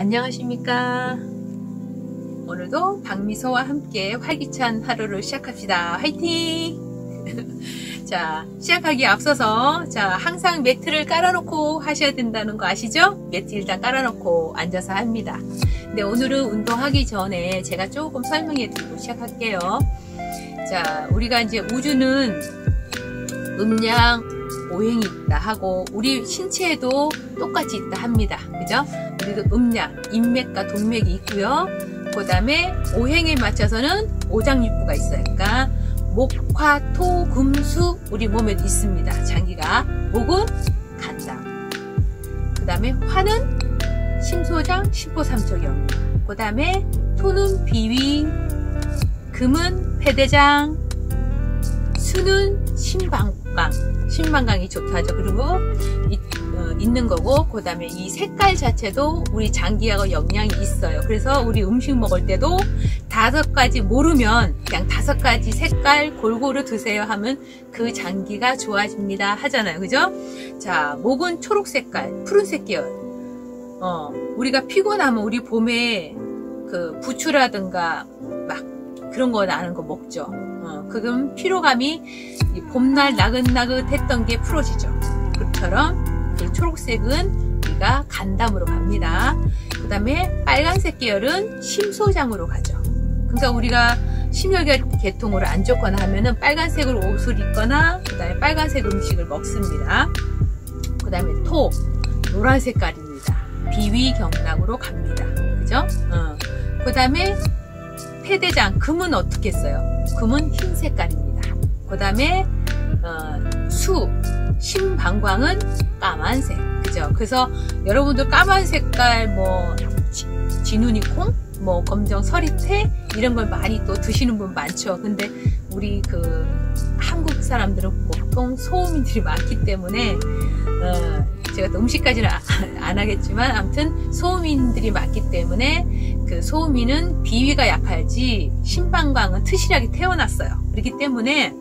안녕하십니까? 오늘도 박미서와 함께 활기찬 하루를 시작합시다. 화이팅! 자 시작하기 앞서서 자 항상 매트를 깔아놓고 하셔야 된다는 거 아시죠? 매트 일단 깔아놓고 앉아서 합니다. 근데 오늘은 운동하기 전에 제가 조금 설명해 드리고 시작할게요. 자 우리가 이제 우주는 음양 오행이 있다 하고 우리 신체에도 똑같이 있다 합니다. 그죠 그리고 음양, 인맥과 동맥이 있고요. 그 다음에 오행에 맞춰서는 오장육부가 있어요. 그러니까 목, 화, 토, 금, 수 우리 몸에 있습니다. 장기가 목은 간담 그 다음에 화는 심소장, 심포삼초경 그 다음에 토는 비위 금은 폐대장 수는 심방광 심방광이 좋다죠. 그리고 이 있는 거고 그 다음에 이 색깔 자체도 우리 장기하고 영향이 있어요. 그래서 우리 음식 먹을 때도 다섯 가지 모르면 그냥 다섯 가지 색깔 골고루 드세요 하면 그 장기가 좋아집니다 하잖아요. 그죠? 자 목은 초록 색깔 푸른색 계열 어 우리가 피곤하면 우리 봄에 그 부추라든가 막 그런 거 나는 거 먹죠. 어, 그럼 피로감이 봄날 나긋나긋했던 게 풀어지죠. 그처럼 초록색은 우리가 간담으로 갑니다. 그 다음에 빨간색 계열은 심소장으로 가죠. 그러니까 우리가 심혈계통으로 안 좋거나 하면은 빨간색으로 옷을 입거나 그 다음에 빨간색 음식을 먹습니다. 그 다음에 토 노란 색깔입니다. 비위경락으로 갑니다. 그죠? 어. 그 다음에 폐대장 금은 어떻게 써요? 금은 흰 색깔입니다. 그 다음에 어, 수 심방광은 까만색 그죠 그래서 여러분들 까만 색깔 뭐 진우니 콩, 뭐 검정 서리태 이런 걸 많이 또 드시는 분 많죠. 근데 우리 그 한국 사람들은 보통 소음인들이 많기 때문에 어 제가 또 음식까지는 아, 안 하겠지만 아무튼 소음인들이 많기 때문에 그 소음인은 비위가 약할지 신방광은 튼실하게 태어났어요. 그렇기 때문에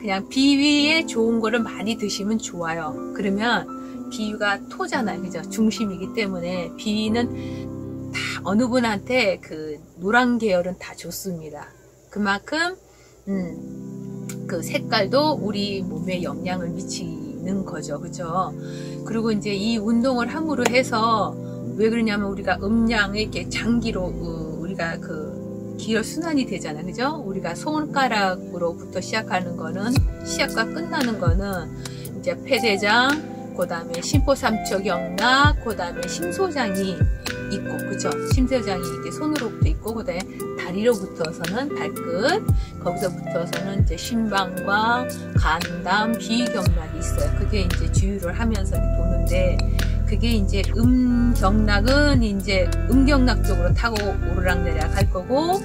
그냥 비위에 좋은 거를 많이 드시면 좋아요. 그러면 비위가 토잖아요. 그죠? 중심이기 때문에 비위는 다 어느 분한테 그 노란 계열은 다 좋습니다. 그만큼 음, 그 색깔도 우리 몸에 영향을 미치는 거죠. 그죠? 그리고 이제 이 운동을 함으로 해서 왜 그러냐면 우리가 음양을 이렇게 장기로 어, 우리가 그 기혈 순환이 되잖아 그죠 우리가 손가락으로부터 시작하는 거는 시작과 끝나는 거는 이제 폐대장 그 다음에 심포삼초 경락 그 다음에 심소장이 있고 그죠? 심소장이 이렇게 손으로부터 있고 그 다음에 다리로부터서는 발끝 거기서부터서는 이제 심방광 간담 비경락이 있어요. 그게 이제 주유를 하면서 도는데 그게 이제 음경락은 이제 음경락 쪽으로 타고 오르락내리락 할 거고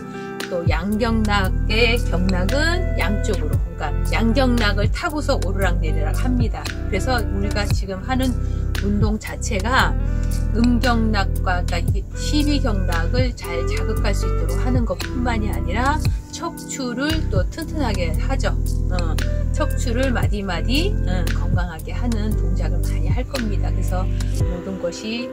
또 양경락의 경락은 양쪽으로 그러니까 양경락을 타고서 오르락내리락 합니다. 그래서 우리가 지금 하는 운동 자체가 음경락과 그러니까 시비경락을 잘 자극할 수 있도록 하는 것 뿐만이 아니라 척추를 또 튼튼하게 하죠. 어, 척추를 마디마디 어, 건강하게 하는 동작을 많이 할 겁니다. 그래서 모든 것이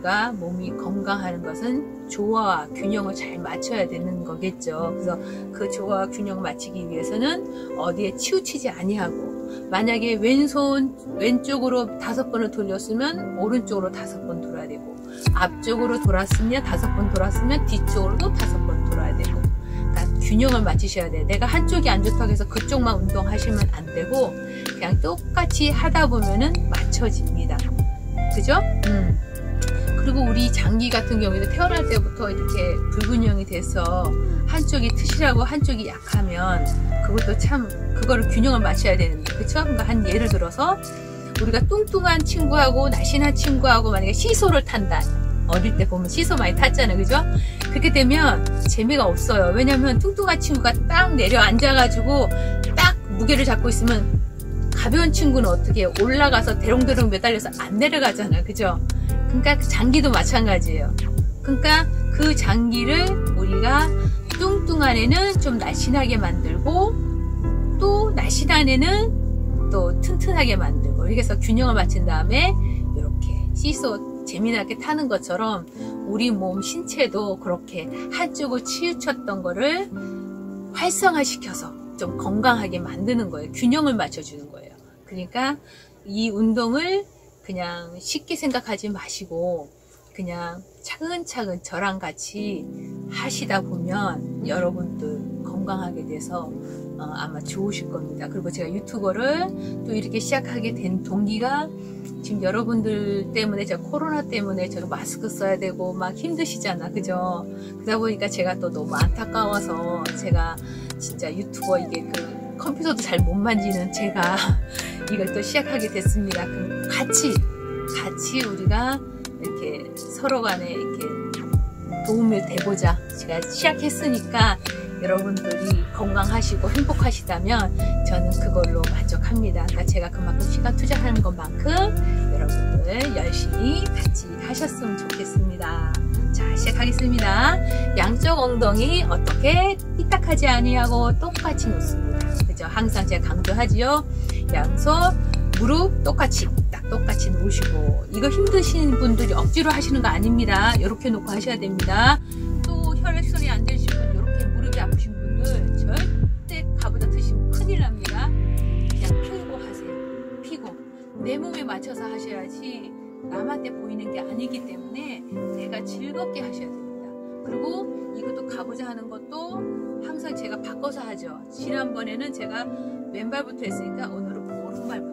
우리가 몸이 건강하는 것은 조화와 균형을 잘 맞춰야 되는 거겠죠. 그래서 그 조화와 균형을 맞추기 위해서는 어디에 치우치지 아니하고 만약에 왼손 왼쪽으로 다섯 번을 돌렸으면 오른쪽으로 다섯 번 돌아야 되고 앞쪽으로 돌았으면 다섯 번 돌았으면 뒤쪽으로도 다섯 번 돌아야 되고 그러니까 균형을 맞추셔야 돼요. 내가 한쪽이 안 좋다고 해서 그쪽만 운동하시면 안 되고 그냥 똑같이 하다 보면은 맞춰집니다. 그죠? 음. 그리고 우리 장기 같은 경우에도 태어날 때부터 이렇게 불균형이 돼서 한쪽이 트시라고 한쪽이 약하면 그것도 참 그거를 균형을 맞춰야 되는데 그쵸? 그러니까 한 예를 들어서 우리가 뚱뚱한 친구하고 날씬한 친구하고 만약에 시소를 탄다 어릴 때 보면 시소 많이 탔잖아요 그죠? 그렇게 되면 재미가 없어요 왜냐면 뚱뚱한 친구가 딱 내려앉아 가지고 딱 무게를 잡고 있으면 가벼운 친구는 어떻게 올라가서 대롱대롱 매달려서 안 내려가잖아요 그죠? 그러니까 그 장기도 마찬가지예요. 그러니까 그 장기를 우리가 뚱뚱한 애는 좀 날씬하게 만들고 또 날씬한 애는 또 튼튼하게 만들고 이렇게 해서 균형을 맞춘 다음에 이렇게 시소 재미나게 타는 것처럼 우리 몸 신체도 그렇게 한쪽을 치우쳤던 거를 활성화시켜서 좀 건강하게 만드는 거예요. 균형을 맞춰주는 거예요. 그러니까 이 운동을 그냥 쉽게 생각하지 마시고 그냥 차근차근 저랑 같이 하시다 보면 여러분들 건강하게 돼서 어, 아마 좋으실 겁니다. 그리고 제가 유튜버를 또 이렇게 시작하게 된 동기가 지금 여러분들 때문에 제가 코로나 때문에 제가 마스크 써야 되고 막 힘드시잖아 그죠 그러다 보니까 제가 또 너무 안타까워서 제가 진짜 유튜버 이게 그 컴퓨터도 잘 못 만지는 제가 이걸 또 시작하게 됐습니다 그럼 같이 같이 우리가 이렇게 서로 간에 이렇게 도움을 대보자 제가 시작했으니까 여러분들이 건강하시고 행복하시다면 저는 그걸로 만족합니다. 그러니까 제가 그만큼 시간 투자하는 것만큼 여러분들 열심히 같이 하셨으면 좋겠습니다. 자 시작하겠습니다. 양쪽 엉덩이 어떻게 삐딱하지 아니하고 똑같이 놓습니다. 그죠? 항상 제가 강조하지요. 양손 무릎 똑같이 딱 똑같이 놓으시고 이거 힘드신 분들이 억지로 하시는 거 아닙니다. 이렇게 놓고 하셔야 됩니다. 또 혈액순환이 안 되시는 분 이렇게 무릎이 아프신 분들 절대 가보다 드시면 큰일 납니다. 그냥 피고 하세요. 피고 내 몸에 맞춰서 하셔야지 남한테 보이는 게 아니기 때문에 내가 즐겁게 하셔야 됩니다. 그리고 이것도 가보자 하는 것도 항상 제가 바꿔서 하죠. 지난번에는 제가 왼발부터 했으니까 오늘 은오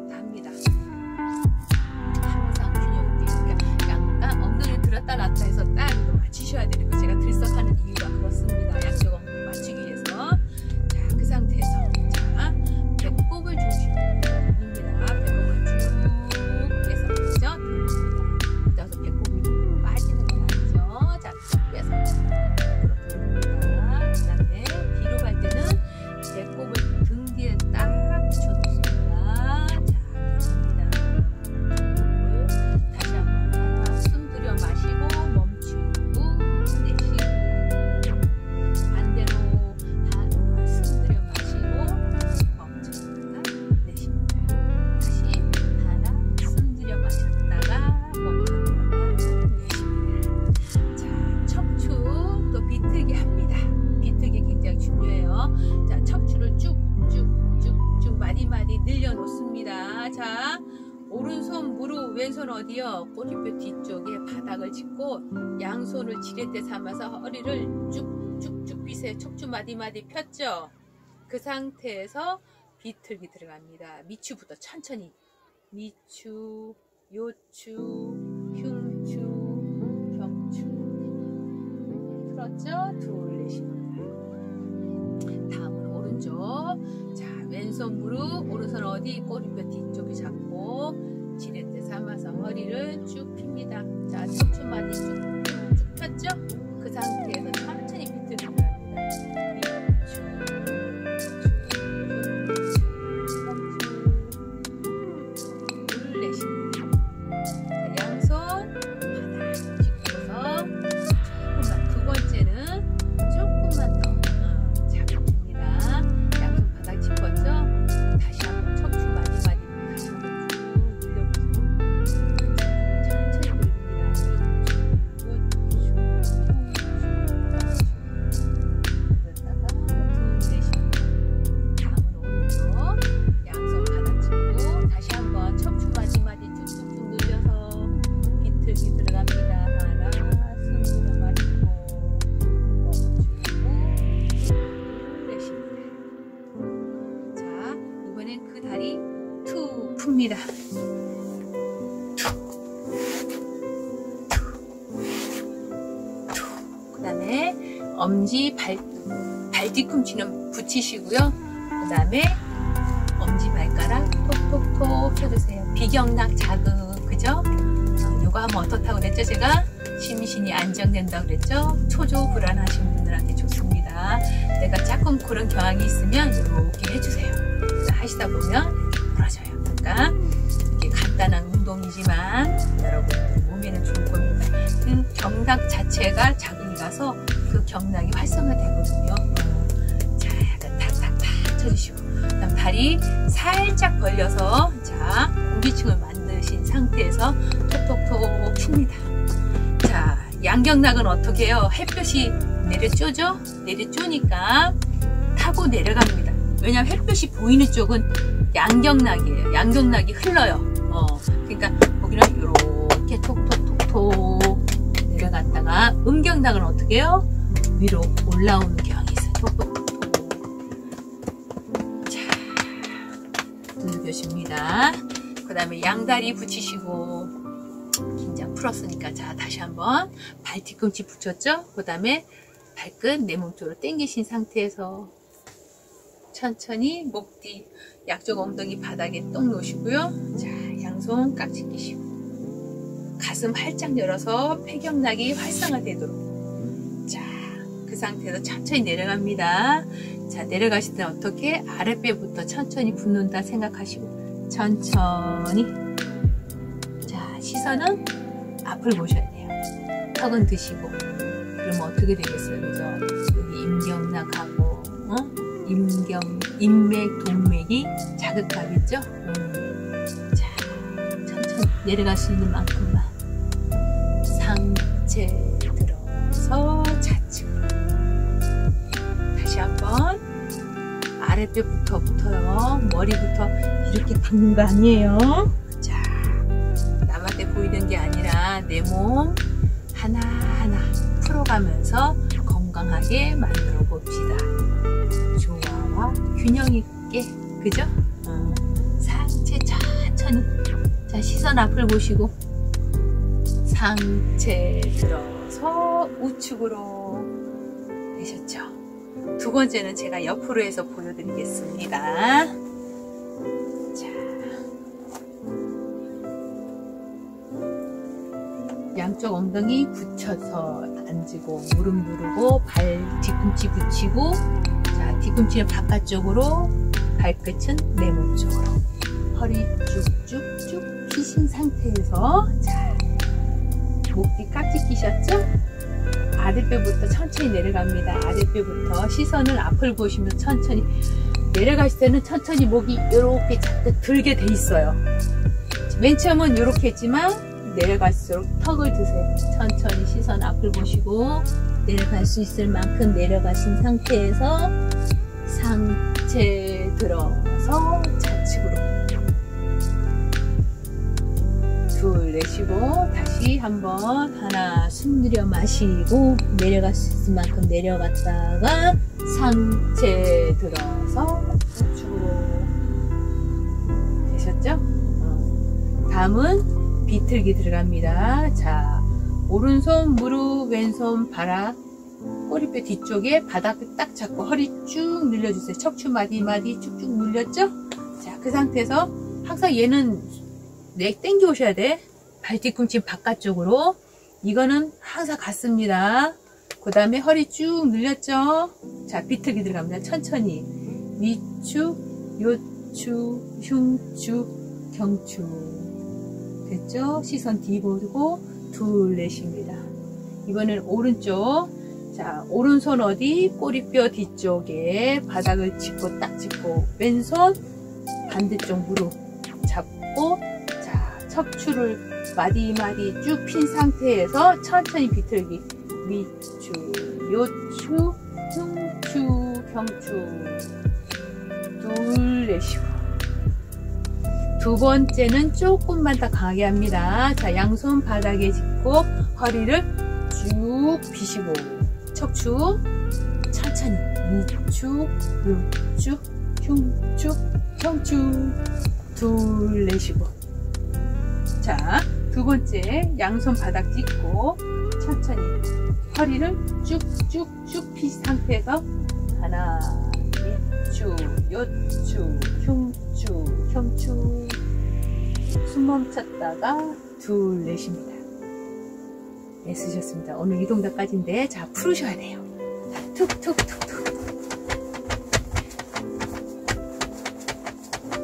자, 오른손 무릎, 왼손 어디요? 꼬리뼈 뒤쪽에 바닥을 짚고 양손을 지렛대 삼아서 허리를 쭉쭉쭉 삐세요. 척추 마디마디 폈죠? 그 상태에서 비틀기 들어갑니다. 미추부터 천천히. 미추, 요추, 흉추, 경추. 풀었죠? 둘내 자, 왼손 무릎, 오른손 어디? 꼬리뼈 뒤쪽에 잡고 지렛대 삼아서 허리를 쭉 핍니다. 자, 척추마디 쭉쭉 폈죠? 엄지 발, 발 뒤꿈치는 붙이시고요. 그 다음에 엄지 발가락 톡톡톡 펴주세요. 비경락 자극, 그죠? 어, 요거 하면 어떻다고 그랬죠? 제가 심신이 안정된다고 그랬죠? 초조 불안하신 분들한테 좋습니다. 내가 조금 그런 경향이 있으면 이렇게 해주세요. 하시다 보면 풀어져요. 그러니까 이게 간단한 운동이지만 여러분 몸에는 좋을 겁니다. 그 경락 자체가 자극이 가서 그 경락이 활성화되거든요. 어, 자, 약간 탁탁탁 쳐주시고 그다음 다리 살짝 벌려서 자 공기층을 만드신 상태에서 톡톡톡 칩니다. 자 양경락은 어떻게 해요? 햇볕이 내려쪼죠? 내려쪼니까 타고 내려갑니다. 왜냐하면 햇볕이 보이는 쪽은 양경락이에요. 양경락이 흘러요. 어, 그러니까 거기는 이렇게 톡톡톡톡 음경락은 어떻게 해요? 위로 올라오는 경향이 있어요. 자, 누르십니다. 그 다음에 양다리 붙이시고 긴장 풀었으니까 자 다시 한번 발 뒤꿈치 붙였죠? 그 다음에 발끝 내 몸쪽으로 당기신 상태에서 천천히 목 뒤 약쪽 엉덩이 바닥에 똥 놓으시고요. 자 양손 깍지 끼시고 가슴 활짝 열어서 폐경락이 활성화되도록 자 그 상태에서 천천히 내려갑니다. 자 내려가실 때 어떻게 아랫배부터 천천히 붓는다 생각하시고 천천히 자 시선은 앞을 보셔야 돼요. 턱은 드시고 그러면 어떻게 되겠어요, 그죠? 여기 임경락하고 어? 임경 인맥 동맥이 자극하겠죠? 음. 자 천천히 내려갈 수 있는 만큼만 상체 들어서 좌측으로 다시 한번 아랫배부터 붙어요. 머리부터 이렇게 박는 거 아니에요. 자, 남한테 보이는 게 아니라 내 몸 하나하나 풀어가면서 건강하게 만들어 봅시다. 조화와 균형 있게, 그죠? 어, 상체 천천히. 자, 시선 앞을 보시고, 상체 들어서 우측으로 되셨죠? 두 번째는 제가 옆으로 해서 보여드리겠습니다. 자, 양쪽 엉덩이 붙여서 앉고 무릎 누르고 발 뒤꿈치 붙이고 자 뒤꿈치는 바깥쪽으로 발끝은 내 몸쪽으로 허리 쭉쭉쭉 피신 상태에서 자 목뒤 깍지 끼셨죠? 아랫배부터 천천히 내려갑니다. 아랫배부터 시선을 앞을 보시면 천천히 내려가실 때는 천천히 목이 이렇게 잔뜩 들게 돼 있어요. 맨 처음은 이렇게 했지만 내려갈수록 턱을 드세요. 천천히 시선 앞을 보시고 내려갈 수 있을 만큼 내려가신 상태에서 상체 들어서 둘 내쉬고 다시 한번 하나 숨 들여 마시고 내려갈 수 있을 만큼 내려갔다가 상체 들어서 좌측으로 되셨죠? 어. 다음은 비틀기 들어갑니다. 자, 오른손 무릎, 왼손 바락, 꼬리뼈 뒤쪽에 바닥을 딱 잡고 허리 쭉 늘려주세요. 척추 마디 마디 쭉쭉 늘렸죠? 자, 그 상태에서 항상 얘는 넥 땡겨 오셔야 돼. 발 뒤꿈치 바깥쪽으로. 이거는 항상 같습니다. 그 다음에 허리 쭉 늘렸죠? 자, 비틀기 들어갑니다. 천천히. 위축, 요축, 흉축, 경축. 됐죠? 시선 뒤보고 둘 내쉽니다. 이번엔 오른쪽. 자, 오른손 어디? 꼬리뼈 뒤쪽에 바닥을 짚고 딱 짚고 왼손 반대쪽 무릎 잡고 자, 척추를 마디마디 쭉 핀 상태에서 천천히 비틀기. 위축, 요축, 흉축, 경축. 둘 내쉬고. 두 번째는 조금만 더 강하게 합니다. 자, 양손 바닥에 짚고 허리를 쭉 펴시고 척추 천천히 위축, 요축, 흉축, 형축 둘 내쉬고 자, 두 번째 양손 바닥 짚고 천천히 허리를 쭉쭉쭉 피 상태에서 하나 위축, 요축, 흉축, 형축 숨 멈췄다가 둘 내쉽니다. 애쓰셨습니다. 오늘 이 동작까지인데 자 풀으셔야 돼요. 자, 툭툭툭툭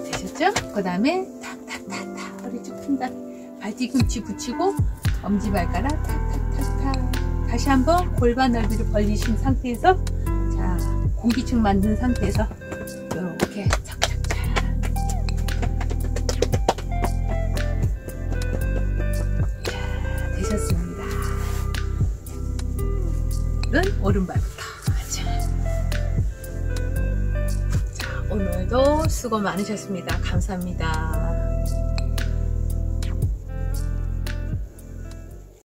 되셨죠? 그 다음에 탁탁탁탁 허리 쭉 핀다. 발 뒤꿈치 붙이고 엄지발가락 탁탁탁탁 다시 한번 골반 넓이를 벌리신 상태에서 자 공기층 만든 상태에서 이렇게 착착착 자 되셨습니다. 오른발부터. 자, 자, 오늘도 수고 많으셨습니다. 감사합니다.